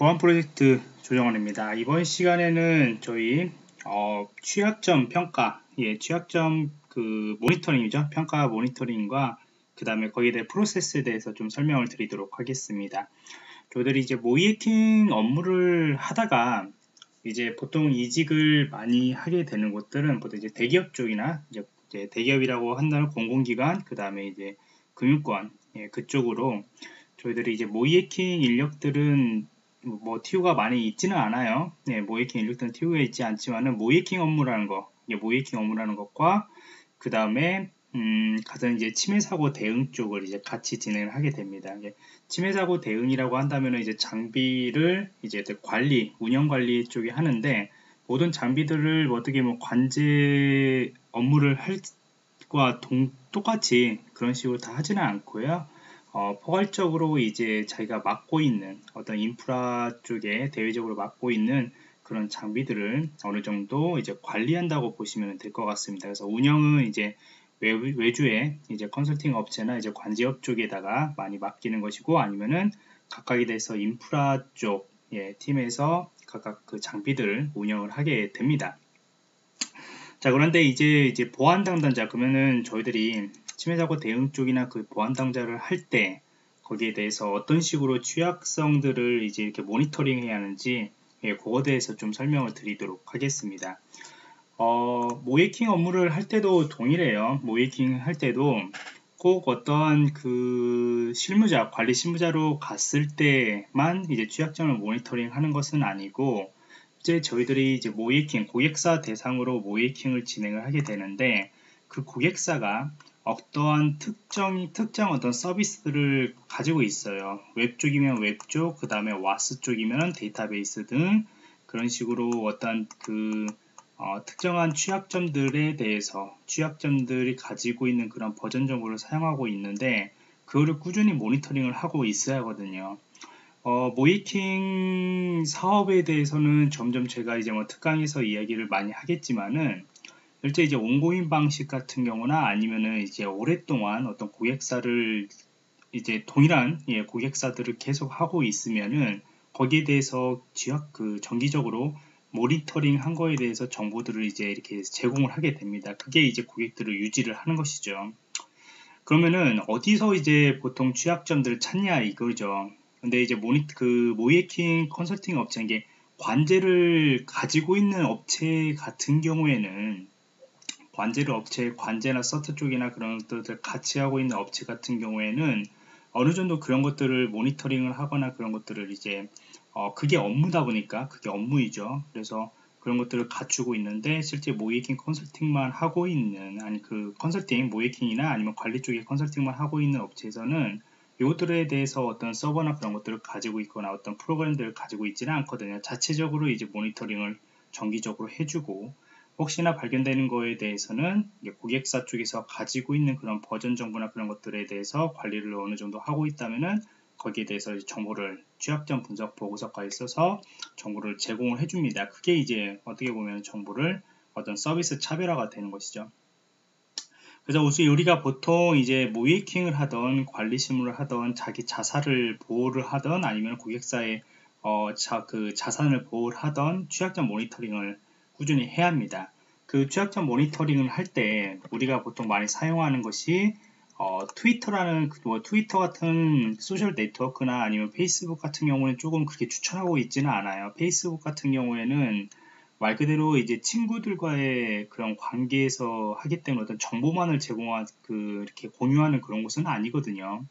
보안 프로젝트 조정원입니다. 이번 시간에는 저희 어, 취약점 평가, 예, 취약점 그 모니터링이죠. 평가 모니터링과 그 다음에 거기에 대한 프로세스에 대해서 좀 설명을 드리도록 하겠습니다. 저희들이 이제 모이킹 업무를 하다가 이제 보통 이직을 많이 하게 되는 곳들은 보통 이제 대기업 쪽이나 이제, 이제 대기업이라고 한다는 공공기관, 그 다음에 이제 금융권, 예, 그쪽으로 저희들이 이제 모이에킹 인력들은 뭐 TU가 많이 있지는 않아요. 네, 모이에킹 인력들은 TU가 있지 않지만은 모이에킹 업무라는 거, 모이에킹 업무라는 것과 그 다음에 음, 가장 이제 침해 사고 대응 쪽을 이제 같이 진행을 하게 됩니다. 침해 사고 대응이라고 한다면 이제 장비를 이제 관리, 운영 관리 쪽에 하는데 모든 장비들을 뭐 어떻게 뭐 관제 업무를 할과 똑같이 그런 식으로 다 하지는 않고요. 어, 포괄적으로 이제 자기가 맡고 있는 어떤 인프라 쪽에 대외적으로 맡고 있는 그런 장비들을 어느 정도 이제 관리한다고 보시면 될 것 같습니다. 그래서 운영은 이제 외주, 에 이제 컨설팅 업체나 이제 관제업 쪽에다가 많이 맡기는 것이고 아니면은 각각에 대해서 인프라 쪽 예, 팀에서 각각 그 장비들을 운영을 하게 됩니다. 자 그런데 이제 이제 보안 담당자 그러면은 저희들이 침해사고 대응 쪽이나 그 보안 당자를 할 때 거기에 대해서 어떤 식으로 취약성들을 이제 이렇게 모니터링 해야 하는지 예, 그거에 대해서 좀 설명을 드리도록 하겠습니다. 어, 모이킹 업무를 할 때도 동일해요. 모이킹 할 때도 꼭 어떠한 그 실무자, 관리 실무자로 갔을 때만 이제 취약점을 모니터링 하는 것은 아니고 이제 저희들이 이제 모의해킹, 고객사 대상으로 모의해킹을 진행을 하게 되는데 그 고객사가 어떠한 특정, 특정 어떤 서비스를 가지고 있어요. 웹 쪽이면 웹 쪽, 그 다음에 WAS 쪽이면 데이터베이스 등 그런 식으로 어떤 그 어, 특정한 취약점들에 대해서 취약점들이 가지고 있는 그런 버전 정보를 사용하고 있는데 그거를 꾸준히 모니터링을 하고 있어야 하거든요. 어, 모이킹 사업에 대해서는 점점 제가 이제 뭐 특강에서 이야기를 많이 하겠지만은 실제 이제 온고인 방식 같은 경우나 아니면은 이제 오랫동안 어떤 고객사를 이제 동일한 예, 고객사들을 계속 하고 있으면은 거기에 대해서 지역 그 정기적으로 모니터링 한 거에 대해서 정보들을 이제 이렇게 제공을 하게 됩니다. 그게 이제 고객들을 유지를 하는 것이죠. 그러면은 어디서 이제 보통 취약점들을 찾냐 이거죠. 근데 이제 모니 그 모이킹 컨설팅 업체 이게 관제를 가지고 있는 업체 같은 경우에는 관제를 업체, 관제나 서트 쪽이나 그런 것들을 같이 하고 있는 업체 같은 경우에는 어느 정도 그런 것들을 모니터링을 하거나 그런 것들을 이제 어, 그게 업무다 보니까 그게 업무이죠. 그래서 그런 것들을 갖추고 있는데 실제 모이킹 컨설팅만 하고 있는 아니 그 컨설팅 모이킹이나 아니면 관리 쪽에 컨설팅만 하고 있는 업체에서는 이것들에 대해서 어떤 서버나 그런 것들을 가지고 있거나 어떤 프로그램들을 가지고 있지는 않거든요. 자체적으로 이제 모니터링을 정기적으로 해주고 혹시나 발견되는 거에 대해서는 고객사 쪽에서 가지고 있는 그런 버전 정보나 그런 것들에 대해서 관리를 어느 정도 하고 있다면은 거기에 대해서 정보를 취약점 분석 보고서까지 써서 정보를 제공을 해줍니다. 그게 이제 어떻게 보면 정보를 어떤 서비스 차별화가 되는 것이죠. 그래서 우리가 보통 이제 모의해킹을 하던 관리 실무를 하던 자기 자사를 보호를 하던 아니면 고객사의 어, 자, 그 자산을 보호를 하던 취약점 모니터링을 꾸준히 해야 합니다. 그 취약점 모니터링을 할 때 우리가 보통 많이 사용하는 것이 어, 트위터라는 그뭐 트위터 같은 소셜 네트워크나 아니면 페이스북 같은 경우는 조금 그렇게 추천하고 있지는 않아요. 페이스북 같은 경우에는 말 그대로 이제 친구들과의 그런 관계에서 하기 때문에 어떤 정보만을 제공한 그 이렇게 공유하는 그런 곳은 아니거든요.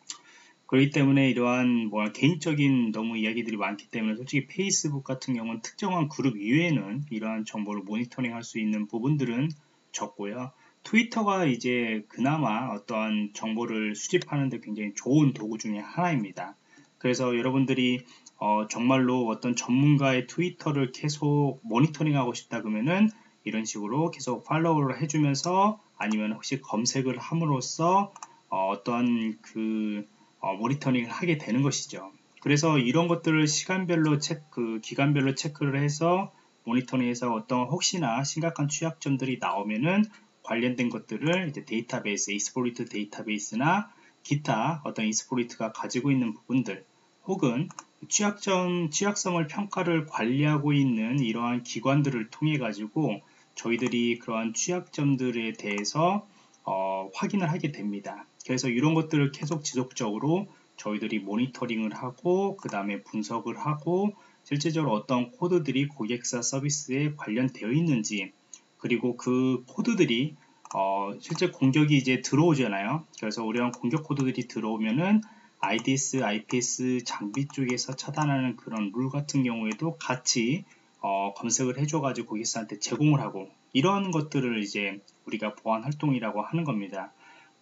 그렇기 때문에 이러한 뭐 개인적인 너무 이야기들이 많기 때문에 솔직히 페이스북 같은 경우는 특정한 그룹 이외에는 이러한 정보를 모니터링 할 수 있는 부분들은 적고요. 트위터가 이제 그나마 어떠한 정보를 수집하는데 굉장히 좋은 도구 중에 하나입니다. 그래서 여러분들이 어 정말로 어떤 전문가의 트위터를 계속 모니터링하고 싶다 그러면은 이런 식으로 계속 팔로우를 해주면서 아니면 혹시 검색을 함으로써 어, 떠한그 어, 모니터링을 하게 되는 것이죠. 그래서 이런 것들을 시간별로 체크, 기간별로 체크를 해서 모니터링해서 어떤 혹시나 심각한 취약점들이 나오면은 관련된 것들을 이제 데이터베이스, 이스포리트 데이터베이스나 기타 어떤 이스포리트가 가지고 있는 부분들 혹은 취약점, 취약성을 평가를 관리하고 있는 이러한 기관들을 통해 가지고 저희들이 그러한 취약점들에 대해서 어, 확인을 하게 됩니다. 그래서 이런 것들을 계속 지속적으로 저희들이 모니터링을 하고 그 다음에 분석을 하고 실제적으로 어떤 코드들이 고객사 서비스에 관련되어 있는지 그리고 그 코드들이 어, 실제 공격이 이제 들어오잖아요. 그래서 우리가 공격 코드들이 들어오면은 IDS, IPS 장비 쪽에서 차단하는 그런 룰 같은 경우에도 같이 어, 검색을 해줘가지고 고객사한테 제공을 하고 이런 것들을 이제 우리가 보안 활동이라고 하는 겁니다.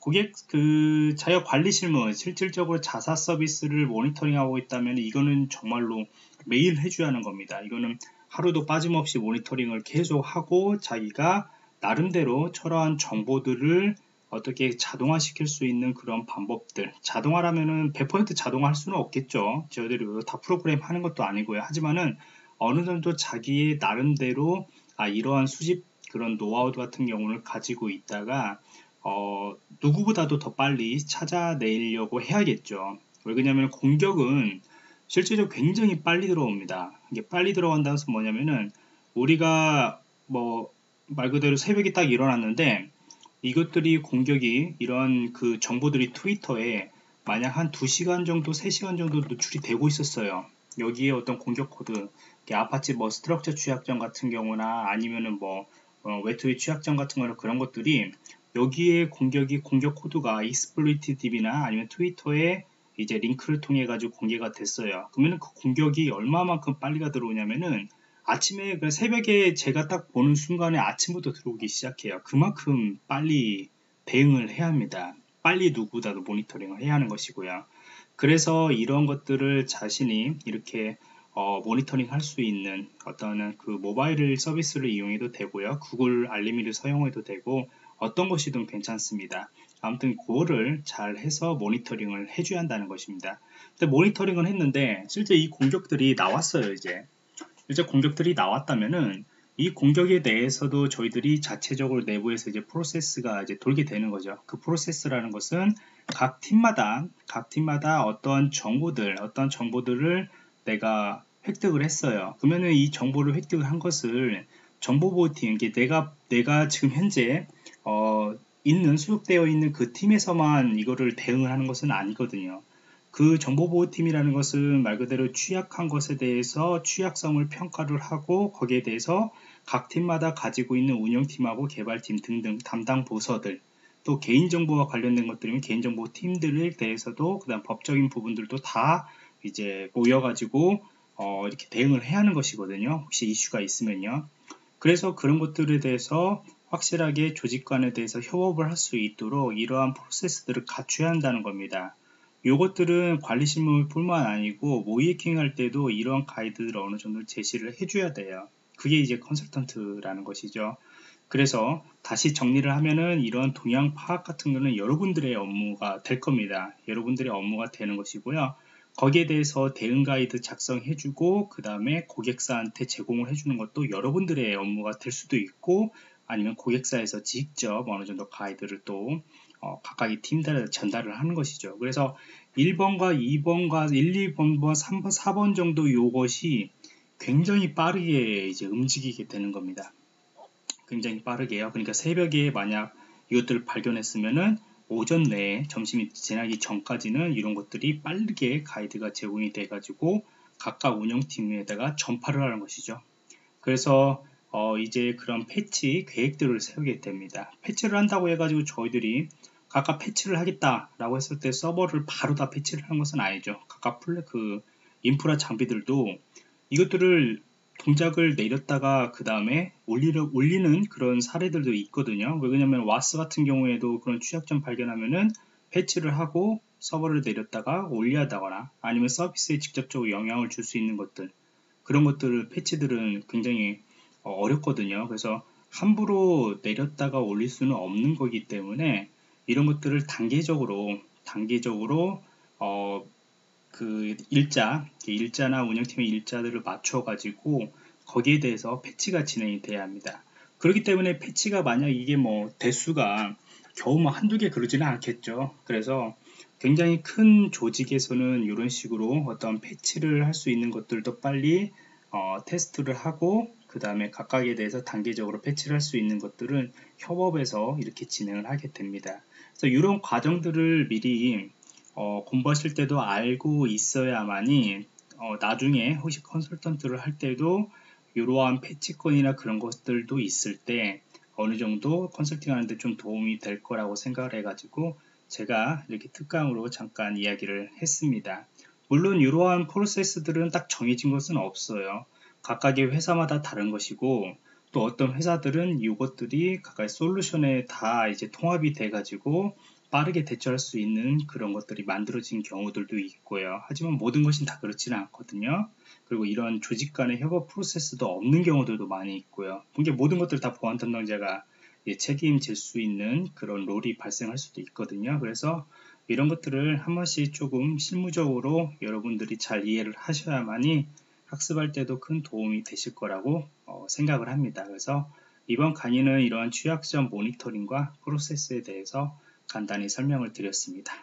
고객 그 자격 관리 실무 실질적으로 자사 서비스를 모니터링하고 있다면 이거는 정말로 매일 해줘야 하는 겁니다. 이거는 하루도 빠짐없이 모니터링을 계속 하고 자기가 나름대로 저러한 정보들을 어떻게 자동화 시킬 수 있는 그런 방법들. 자동화라면은 100% 자동화 할 수는 없겠죠. 저희들이 다 프로그램 하는 것도 아니고요. 하지만은 어느 정도 자기의 나름대로 아 이러한 수집 그런 노하우 같은 경우를 가지고 있다가 어, 누구보다도 더 빨리 찾아내려고 해야겠죠. 왜 그러냐면 공격은 실제적으로 굉장히 빨리 들어옵니다. 이게 빨리 들어간다는 것은 뭐냐면은 우리가 뭐 말 그대로 새벽에 딱 일어났는데 이것들이 공격이 이런 그 정보들이 트위터에 만약 한 2시간 정도 3시간 정도 노출이 되고 있었어요. 여기에 어떤 공격 코드 아파치 뭐 Struts 취약점 같은 경우나 아니면은 뭐 어, 웹의 취약점 같은 거나 그런 것들이 여기에 공격이 공격 코드가 Exploit DB나 아니면 트위터에 이제 링크를 통해 가지고 공개가 됐어요 그러면 그 공격이 얼마만큼 빨리가 들어오냐면은 아침에 그 새벽에 제가 딱 보는 순간에 아침부터 들어오기 시작해요. 그만큼 빨리 대응을 해야 합니다. 빨리 누구보다도 모니터링을 해야 하는 것이고요. 그래서 이런 것들을 자신이 이렇게 어, 모니터링 할 수 있는 어떤 그 모바일 서비스를 이용해도 되고요. 구글 알림이를 사용해도 되고 어떤 것이든 괜찮습니다. 아무튼 그거를 잘 해서 모니터링을 해줘야 한다는 것입니다. 근데 모니터링을 했는데 실제 이 공격들이 나왔어요 이제 이제 공격들이 나왔다면은 이 공격에 대해서도 저희들이 자체적으로 내부에서 이제 프로세스가 이제 돌게 되는 거죠. 그 프로세스라는 것은 각 팀마다 각 팀마다 어떤 정보들 어떤 정보들을 내가 획득을 했어요. 그러면은 이 정보를 획득을 한 것을 정보보호팀 이게 내가 내가 지금 현재 어, 있는 수록되어 있는 그 팀에서만 이거를 대응을 하는 것은 아니거든요. 그 정보보호팀이라는 것은 말 그대로 취약한 것에 대해서 취약성을 평가를 하고 거기에 대해서 각 팀마다 가지고 있는 운영팀하고 개발팀 등등 담당 부서들 또 개인정보와 관련된 것들이면 개인정보 팀들에 대해서도 그 다음 법적인 부분들도 다 이제 모여가지고 어 이렇게 대응을 해야 하는 것이거든요. 혹시 이슈가 있으면요. 그래서 그런 것들에 대해서 확실하게 조직 간에 대해서 협업을 할 수 있도록 이러한 프로세스들을 갖춰야 한다는 겁니다. 요것들은 관리 실무뿐만 아니고 모이킹 할 때도 이런 가이드를 어느 정도 제시를 해줘야 돼요. 그게 이제 컨설턴트라는 것이죠. 그래서 다시 정리를 하면은 이런 동향 파악 같은 거는 여러분들의 업무가 될 겁니다. 여러분들의 업무가 되는 것이고요. 거기에 대해서 대응 가이드 작성해주고 그 다음에 고객사한테 제공을 해주는 것도 여러분들의 업무가 될 수도 있고 아니면 고객사에서 직접 어느 정도 가이드를 또 어, 각각의 팀들에 전달을 하는 것이죠. 그래서 1번과 2번과 1, 2번과 3번, 4번 정도 이것이 굉장히 빠르게 이제 움직이게 되는 겁니다. 굉장히 빠르게요. 그러니까 새벽에 만약 이것들을 발견했으면은 오전 내에 점심이 지나기 전까지는 이런 것들이 빠르게 가이드가 제공이 돼 가지고 각각 운영팀에다가 전파를 하는 것이죠. 그래서 어 이제 그런 패치 계획들을 세우게 됩니다. 패치를 한다고 해가지고 저희들이 각각 패치를 하겠다라고 했을 때 서버를 바로 다 패치를 하는 것은 아니죠. 각각 플랫 그 인프라 장비들도 이것들을 동작을 내렸다가 그 다음에 올리는 그런 사례들도 있거든요. 왜냐면 WAS 같은 경우에도 그런 취약점 발견하면은 패치를 하고 서버를 내렸다가 올려다거나 아니면 서비스에 직접적으로 영향을 줄 수 있는 것들 그런 것들을 패치들은 굉장히 어, 어렵거든요. 그래서 함부로 내렸다가 올릴 수는 없는 거기 때문에 이런 것들을 단계적으로 단계적으로 어, 그 일자 일자나 운영팀의 일자들을 맞춰 가지고 거기에 대해서 패치가 진행이 돼야 합니다. 그렇기 때문에 패치가 만약 이게 뭐 대수가 겨우 뭐 한두 개 그러지는 않겠죠. 그래서 굉장히 큰 조직에서는 이런 식으로 어떤 패치를 할 수 있는 것들도 빨리 어, 테스트를 하고 그 다음에 각각에 대해서 단계적으로 패치를 할 수 있는 것들은 협업에서 이렇게 진행을 하게 됩니다. 그래서 이런 과정들을 미리 어, 공부하실 때도 알고 있어야만이 어, 나중에 혹시 컨설턴트를 할 때도 이러한 패치권이나 그런 것들도 있을 때 어느 정도 컨설팅 하는데 좀 도움이 될 거라고 생각을 해가지고 제가 이렇게 특강으로 잠깐 이야기를 했습니다. 물론 이러한 프로세스들은 딱 정해진 것은 없어요. 각각의 회사마다 다른 것이고 또 어떤 회사들은 이것들이 각각의 솔루션에 다 이제 통합이 돼 가지고 빠르게 대처할 수 있는 그런 것들이 만들어진 경우들도 있고요. 하지만 모든 것이 다 그렇지는 않거든요. 그리고 이런 조직 간의 협업 프로세스도 없는 경우들도 많이 있고요. 이게 모든 것들 다 보안 담당자가 책임질 수 있는 그런 롤이 발생할 수도 있거든요. 그래서 이런 것들을 한 번씩 조금 실무적으로 여러분들이 잘 이해를 하셔야만이 학습할 때도 큰 도움이 되실 거라고 어, 생각을 합니다. 그래서 이번 강의는 이러한 취약점 모니터링과 프로세스에 대해서 간단히 설명을 드렸습니다.